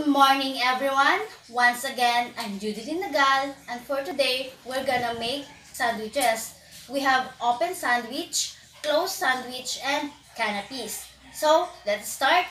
Good morning, everyone. Once again, I'm Judith Nagal, and for today, we're gonna make sandwiches. We have open sandwich, closed sandwich, and canapes. So, let's start.